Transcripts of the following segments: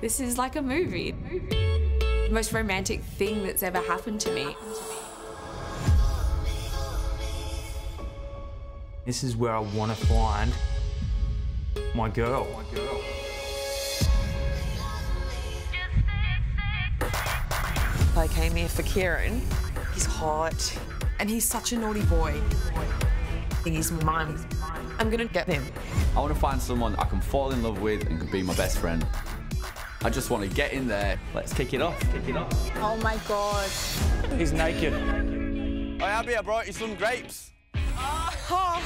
This is like a movie. The most romantic thing that's ever happened to me. This is where I want to find my girl. I came here for Kieran. He's hot. And he's such a naughty boy. He's mine. I'm gonna get him. I want to find someone I can fall in love with and can be my best friend. I just want to get in there. Let's kick it off. Kick it off. Oh my god. He's naked. Hey, Abby, I brought you some grapes. Oh.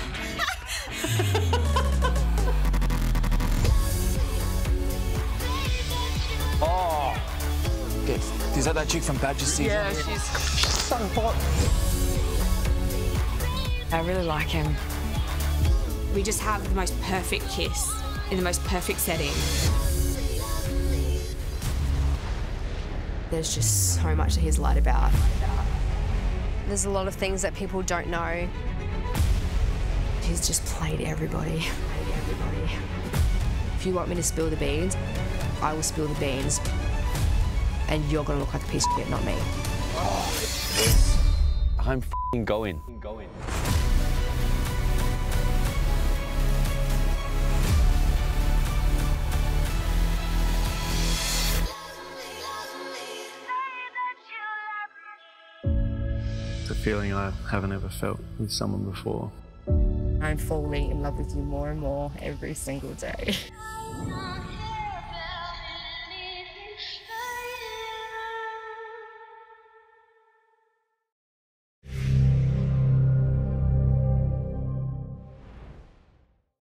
Is that that chick from Bachelor Season? Yeah, she's so hot. I really like him. We just have the most perfect kiss in the most perfect setting. There's just so much that he's lied about. There's a lot of things that people don't know. He's just played everybody. If you want me to spill the beans, I will spill the beans. And you're gonna look like a piece of shit, not me. I'm f***ing going. A feeling I haven't ever felt with someone before. I'm falling in love with you more and more every single day.